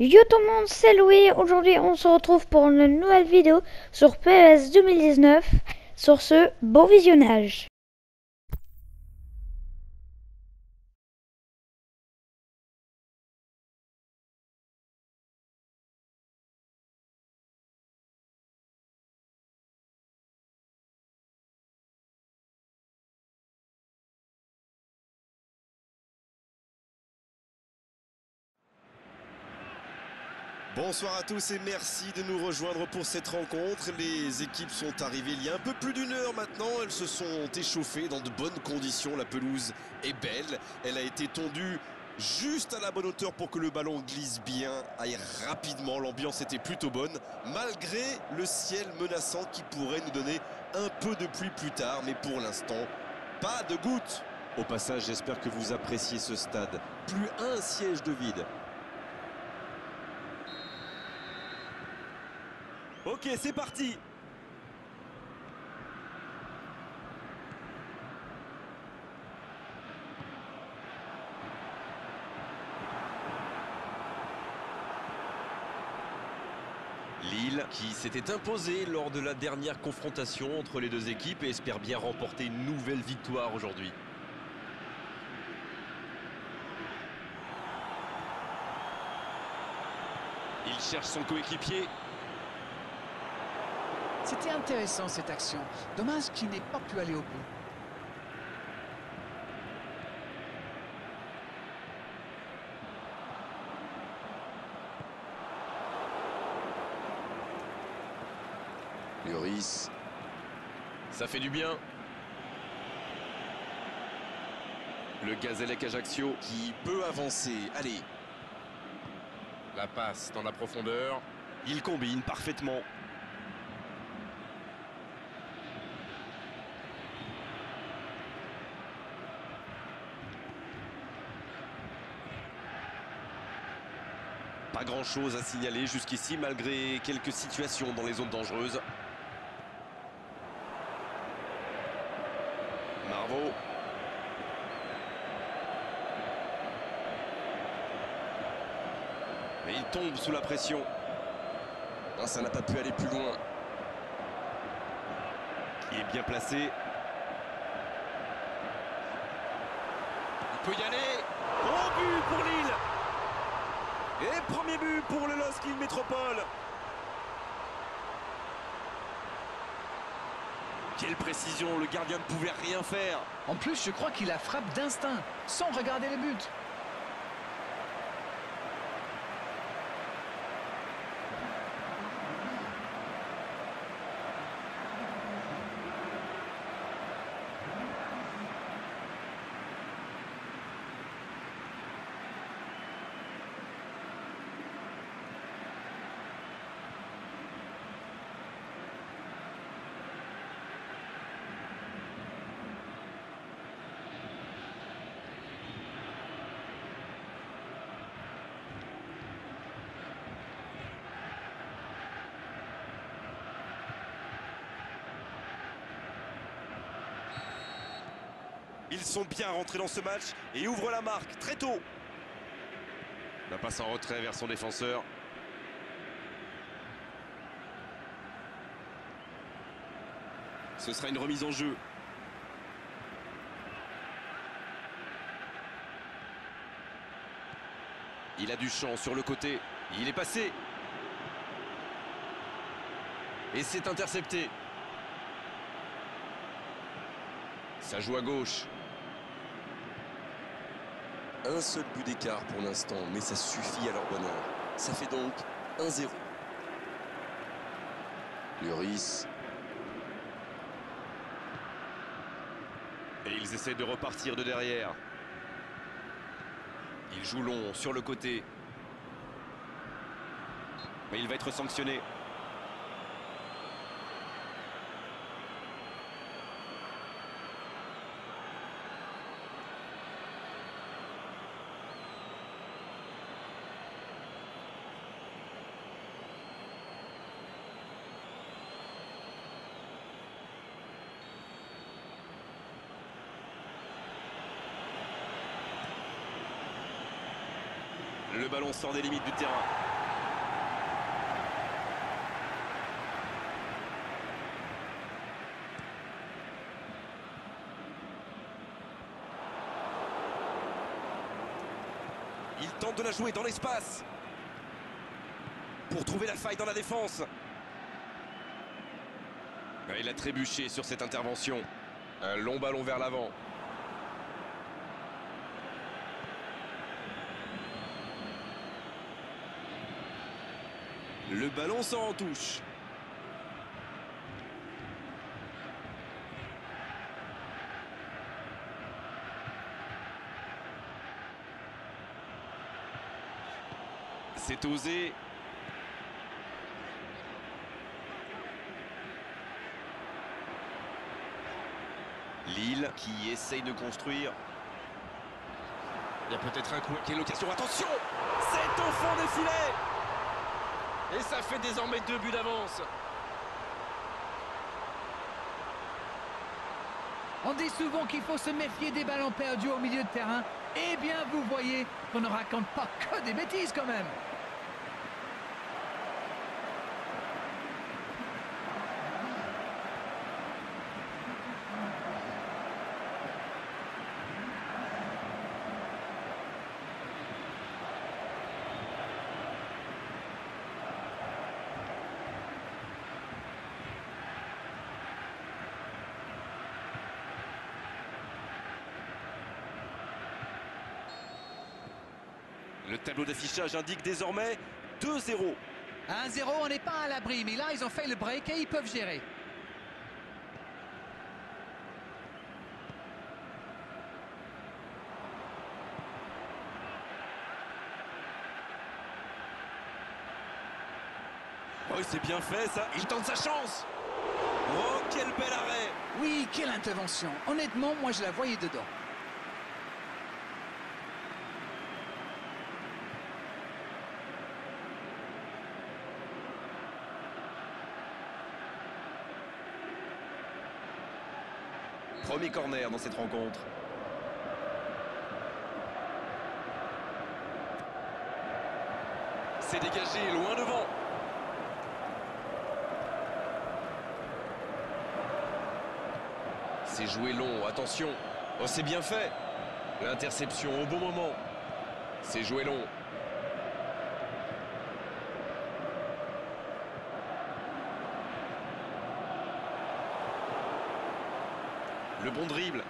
Yo tout le monde, c'est Louis. Aujourd'hui, on se retrouve pour une nouvelle vidéo sur PES 2019. Sur ce, beau visionnage. Bonsoir à tous et merci de nous rejoindre pour cette rencontre. Les équipes sont arrivées il y a un peu plus d'une heure maintenant. Elles se sont échauffées dans de bonnes conditions. La pelouse est belle. Elle a été tondue juste à la bonne hauteur pour que le ballon glisse bien, aille rapidement. L'ambiance était plutôt bonne, malgré le ciel menaçant qui pourrait nous donner un peu de pluie plus tard. Mais pour l'instant, pas de gouttes. Au passage, j'espère que vous appréciez ce stade. Plus un siège de vide. Ok, c'est parti Lille qui s'était imposé lors de la dernière confrontation entre les deux équipes et espère bien remporter une nouvelle victoire aujourd'hui. Il cherche son coéquipier. C'était intéressant cette action. Dommage qu'il n'ait pas pu aller au bout. Lloris. Ça fait du bien. Le Gazellec Ajaccio qui peut avancer. Allez. La passe dans la profondeur. Il combine parfaitement. Grand chose à signaler jusqu'ici malgré quelques situations dans les zones dangereuses. Marveau. Mais il tombe sous la pression. Ah, ça n'a pas pu aller plus loin. Il est bien placé. Il peut y aller. Gros but pour Lille. Et premier but pour le LOSC Métropole. Quelle précision, le gardien ne pouvait rien faire. En plus, je crois qu'il la frappe d'instinct, sans regarder le but. Ils sont bien rentrés dans ce match et ouvrent la marque très tôt. La passe en retrait vers son défenseur. Ce sera une remise en jeu. Il a du champ sur le côté. Il est passé. Et c'est intercepté. Ça joue à gauche. Un seul but d'écart pour l'instant, mais ça suffit à leur bonheur. Ça fait donc 1-0. Lloris. Et ils essaient de repartir de derrière. Il joue long sur le côté. Mais il va être sanctionné. ballon sort des limites du terrain. Il tente de la jouer dans l'espace. Pour trouver la faille dans la défense. Ah, il a trébuché sur cette intervention. Un long ballon vers l'avant. Le ballon sort en touche. C'est osé. Lille qui essaye de construire. Il y a peut-être un coup. Quelle occasion Attention C'est au fond des filets Et ça fait désormais deux buts d'avance. On dit souvent qu'il faut se méfier des ballons perdus au milieu de terrain. Eh bien, vous voyez qu'on ne raconte pas que des bêtises quand même. Le tableau d'affichage indique désormais 2-0. 1-0, on n'est pas à l'abri, mais là, ils ont fait le break et ils peuvent gérer. Oh, c'est bien fait ça. Il tente sa chance. Oh, quel bel arrêt. Oui, quelle intervention. Honnêtement, moi, je la voyais dedans. Premier corner dans cette rencontre. C'est dégagé loin devant. C'est joué long, attention. Oh, c'est bien fait. L'interception au bon moment. C'est joué long. Bon dribble.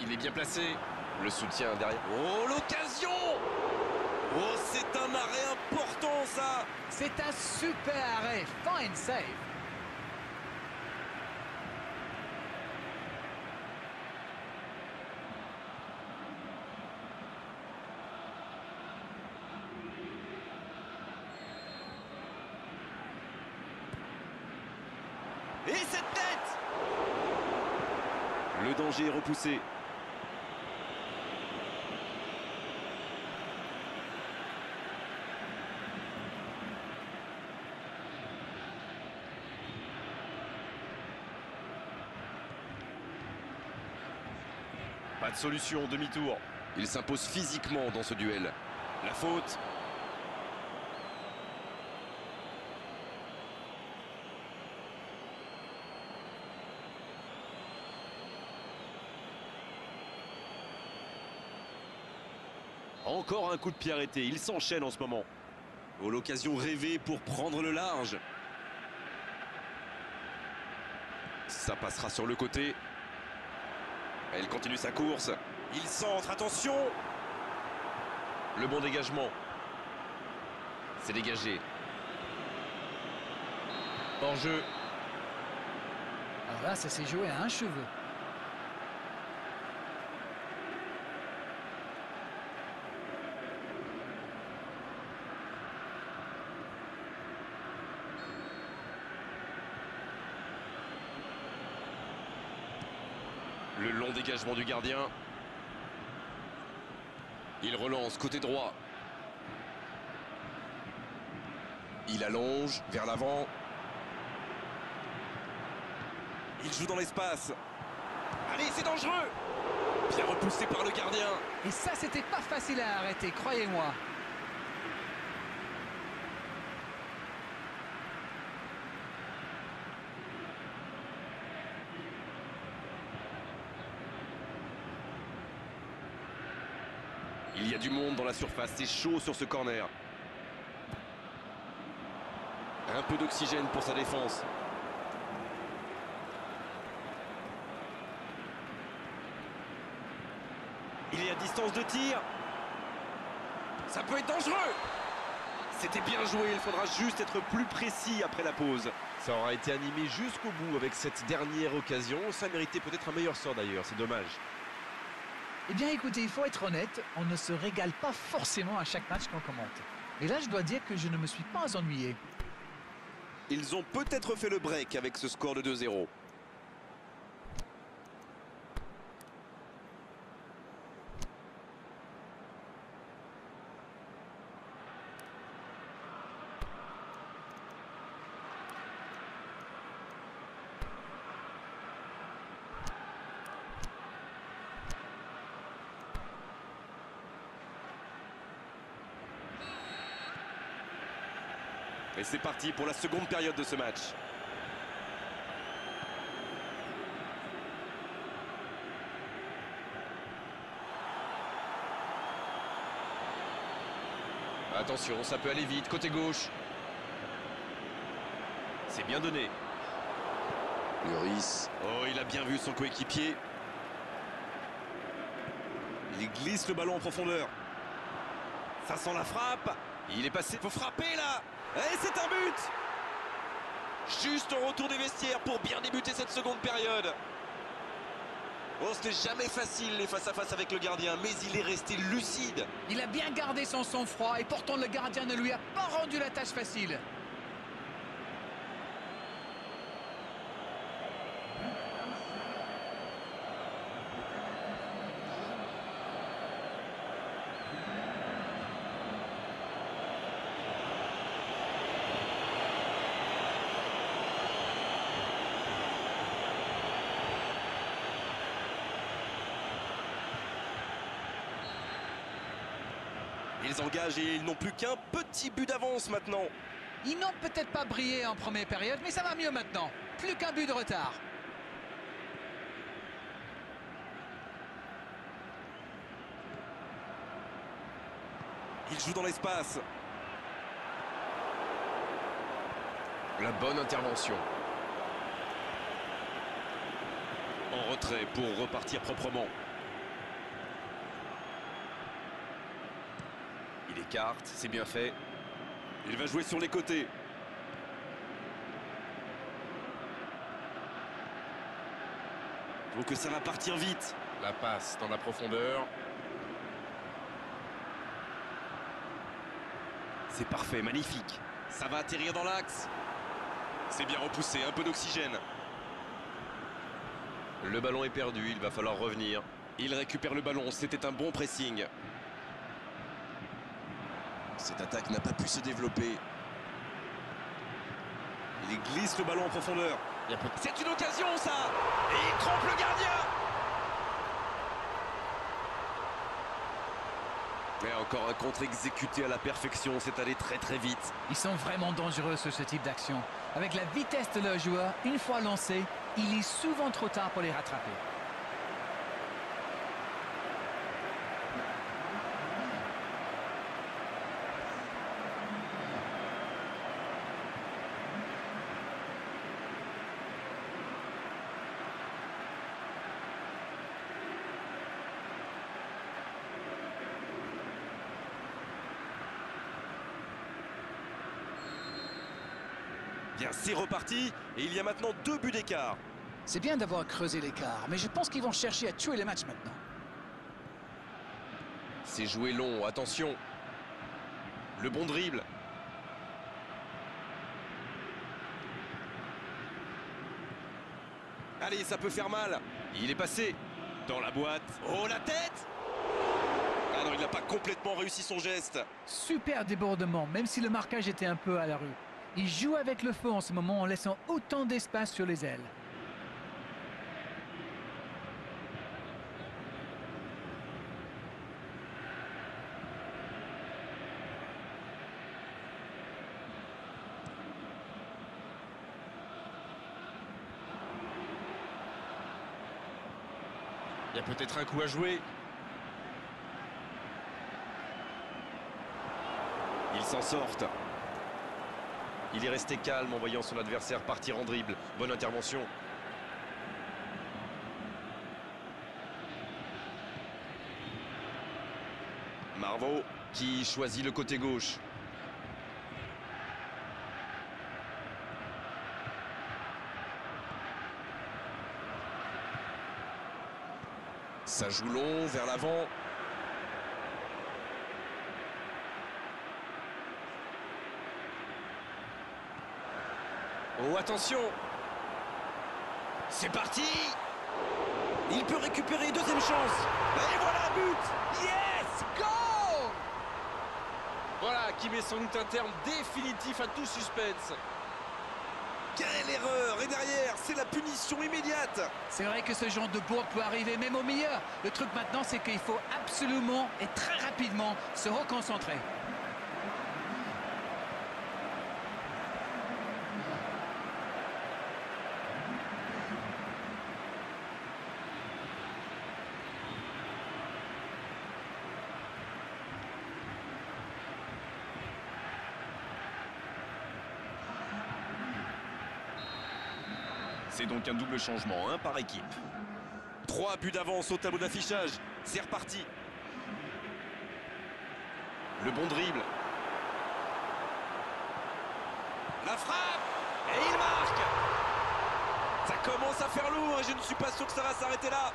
Il est bien placé. Le soutien derrière. Oh, l'occasion Oh, c'est un arrêt important, ça C'est un super arrêt. Fine save. Et cette tête Repoussé. Pas de solution, demi-tour. Il s'impose physiquement dans ce duel. La faute. Encore un coup de pied arrêté. Il s'enchaîne en ce moment. L'occasion rêvée pour prendre le large. Ça passera sur le côté. Elle continue sa course. Il centre, attention Le bon dégagement. C'est dégagé. Hors jeu. Alors là, ça s'est joué à un cheveu. Dégagement du gardien. Il relance côté droit. Il allonge vers l'avant. Il joue dans l'espace. Allez, c'est dangereux Bien repoussé par le gardien. Et ça, c'était pas facile à arrêter, croyez-moi. Il y a du monde dans la surface, c'est chaud sur ce corner. Un peu d'oxygène pour sa défense. Il est à distance de tir. Ça peut être dangereux. C'était bien joué, il faudra juste être plus précis après la pause. Ça aura été animé jusqu'au bout avec cette dernière occasion. Ça méritait peut-être un meilleur sort d'ailleurs, c'est dommage. Eh bien écoutez, il faut être honnête, on ne se régale pas forcément à chaque match qu'on commente. Et là, je dois dire que je ne me suis pas ennuyé. Ils ont peut-être fait le break avec ce score de 2-0. Et c'est parti pour la seconde période de ce match. Attention, ça peut aller vite, côté gauche. C'est bien donné. Lloris. Oh, il a bien vu son coéquipier. Il glisse le ballon en profondeur. Ça sent la frappe. Il est passé. Faut frapper là. Et c'est un but Juste au retour des vestiaires pour bien débuter cette seconde période. Oh, n'est jamais facile les face à face avec le gardien, mais il est resté lucide. Il a bien gardé son sang-froid et pourtant le gardien ne lui a pas rendu la tâche facile. Ils engagent et ils n'ont plus qu'un petit but d'avance maintenant. Ils n'ont peut-être pas brillé en première période, mais ça va mieux maintenant. Plus qu'un but de retard. Il joue dans l'espace. La bonne intervention. En retrait pour repartir proprement. C'est bien fait. Il va jouer sur les côtés. Donc ça va partir vite. La passe dans la profondeur. C'est parfait, magnifique. Ça va atterrir dans l'axe. C'est bien repoussé, un peu d'oxygène. Le ballon est perdu, il va falloir revenir. Il récupère le ballon, c'était un bon pressing. Cette attaque n'a pas pu se développer. Il glisse le ballon en profondeur. C'est une occasion ça Et il trompe le gardien Mais encore un contre exécuté à la perfection, c'est allé très très vite. Ils sont vraiment dangereux sur ce type d'action. Avec la vitesse de leur joueur, une fois lancé, il est souvent trop tard pour les rattraper. Bien, c'est reparti et il y a maintenant deux buts d'écart. C'est bien d'avoir creusé l'écart, mais je pense qu'ils vont chercher à tuer les matchs maintenant. C'est joué long, attention. Le bon dribble. Allez, ça peut faire mal. Il est passé dans la boîte. Oh, la tête Ah non, il n'a pas complètement réussi son geste. Super débordement, même si le marquage était un peu à la rue. Il joue avec le feu en ce moment en laissant autant d'espace sur les ailes. Il y a peut-être un coup à jouer. s'en sortent. Il est resté calme en voyant son adversaire partir en dribble. Bonne intervention. Marveau qui choisit le côté gauche. Ça joue long vers l'avant. Oh, attention. C'est parti. Il peut récupérer, deuxième chance. Et voilà, but. Yes Go Voilà, qui met son but interne définitif à tout suspense. Quelle erreur. Et derrière, c'est la punition immédiate. C'est vrai que ce genre de bourre peut arriver même au meilleur. Le truc maintenant, c'est qu'il faut absolument et très rapidement se reconcentrer. Donc un double changement, un par équipe. Trois buts d'avance au tableau d'affichage. C'est reparti. Le bon dribble. La frappe Et il marque Ça commence à faire lourd et je ne suis pas sûr que ça va s'arrêter là.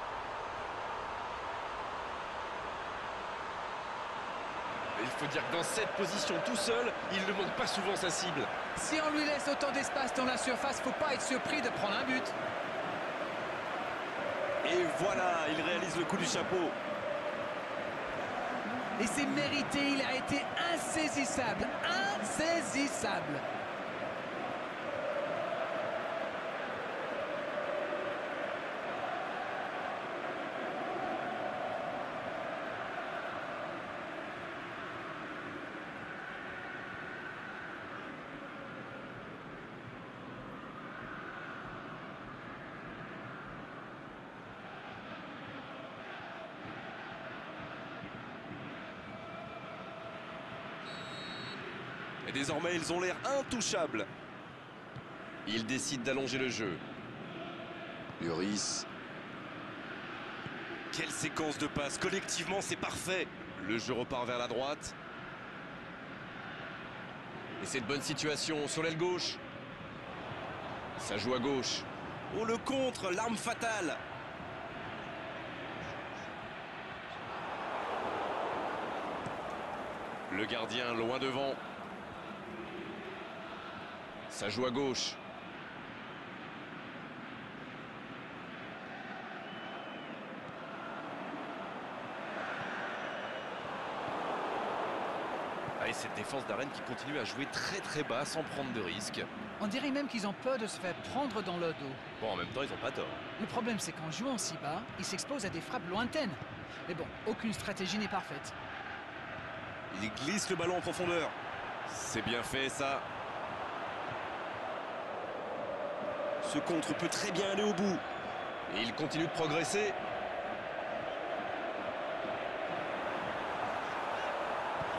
Il faut dire que dans cette position tout seul, il ne manque pas souvent sa cible. Si on lui laisse autant d'espace dans la surface, faut pas être surpris de prendre un but. Et voilà, il réalise le coup du chapeau. Et c'est mérité, il a été insaisissable. Insaisissable. Et désormais, ils ont l'air intouchables. Ils décident d'allonger le jeu. Lloris. Quelle séquence de passes. Collectivement, c'est parfait. Le jeu repart vers la droite. Et c'est de bonne situation sur l'aile gauche. Ça joue à gauche. Oh, le contre, l'arme fatale. Le gardien loin devant. Ça joue à gauche. Ah, et cette défense d'arène qui continue à jouer très très bas sans prendre de risques. On dirait même qu'ils ont peur de se faire prendre dans le dos. Bon, en même temps, ils n'ont pas tort. Le problème, c'est qu'en jouant si bas, ils s'exposent à des frappes lointaines. Mais bon, aucune stratégie n'est parfaite. Il glisse le ballon en profondeur. C'est bien fait, ça. Ce contre peut très bien aller au bout. Et il continue de progresser.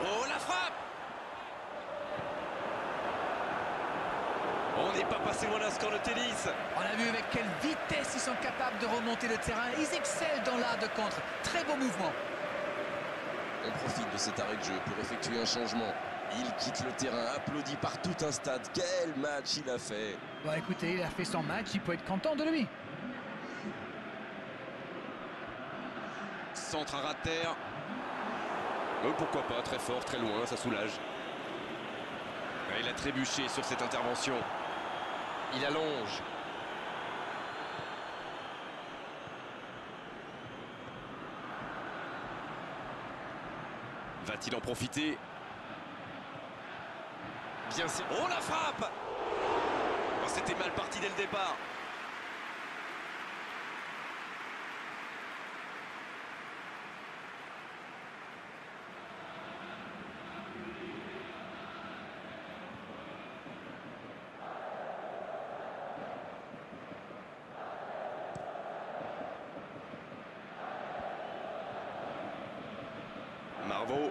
Oh, la frappe On n'est pas passé loin d'un score de tennis. On a vu avec quelle vitesse ils sont capables de remonter le terrain. Ils excellent dans l'art de contre. Très beau mouvement. On profite de cet arrêt de jeu pour effectuer un changement. Il quitte le terrain, applaudi par tout un stade. Quel match il a fait Bon, écoutez, il a fait son match, il peut être content de lui. Centre à ras de terre. Euh, pourquoi pas, très fort, très loin, ça soulage. Il a trébuché sur cette intervention. Il allonge. Va-t-il en profiter? Bien. Oh la frappe Oh, C'était mal parti dès le départ. Marveau.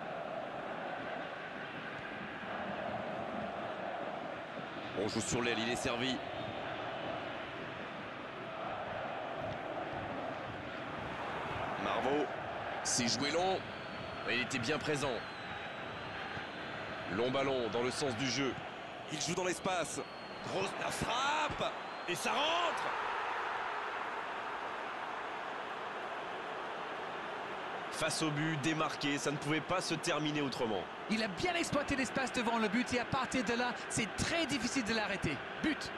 Joue sur l'aile, il est servi. Marveau, c'est joué long. Il était bien présent. Long ballon dans le sens du jeu. Il joue dans l'espace. Grosse frappe Et ça rentre Face au but, démarqué, ça ne pouvait pas se terminer autrement. Il a bien exploité l'espace devant le but et à partir de là, c'est très difficile de l'arrêter. But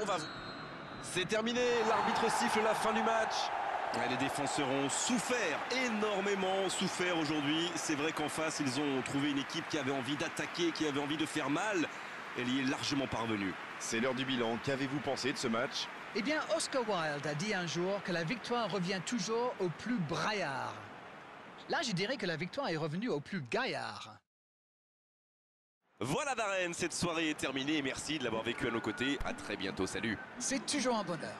On va... C'est terminé, l'arbitre siffle la fin du match. Les défenseurs ont souffert, énormément souffert aujourd'hui. C'est vrai qu'en face, ils ont trouvé une équipe qui avait envie d'attaquer, qui avait envie de faire mal. Elle y est largement parvenue. C'est l'heure du bilan. Qu'avez-vous pensé de ce match? Eh bien, Oscar Wilde a dit un jour que la victoire revient toujours au plus braillard. Là, je dirais que la victoire est revenue au plus gaillard. Voilà Darren, cette soirée est terminée. Merci de l'avoir vécu à nos côtés. À très bientôt, salut. C'est toujours un bonheur.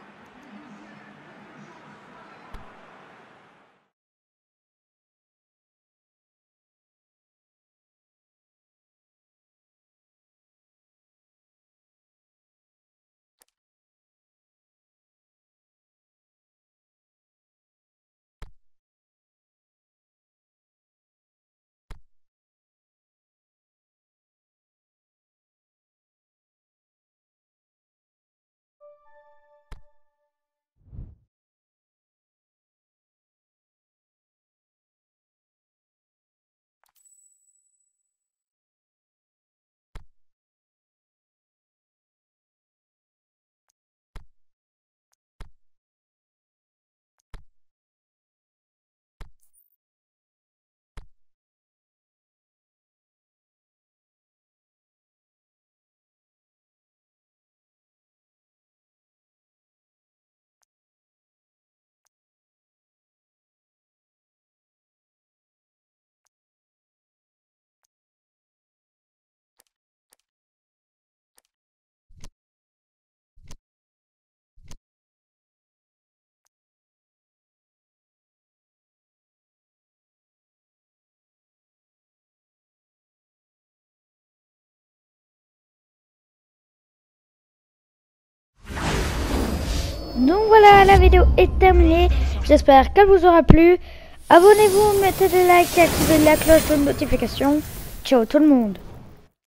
Donc voilà, la vidéo est terminée. J'espère qu'elle vous aura plu. Abonnez-vous, mettez des likes et activez la cloche de notification. Ciao tout le monde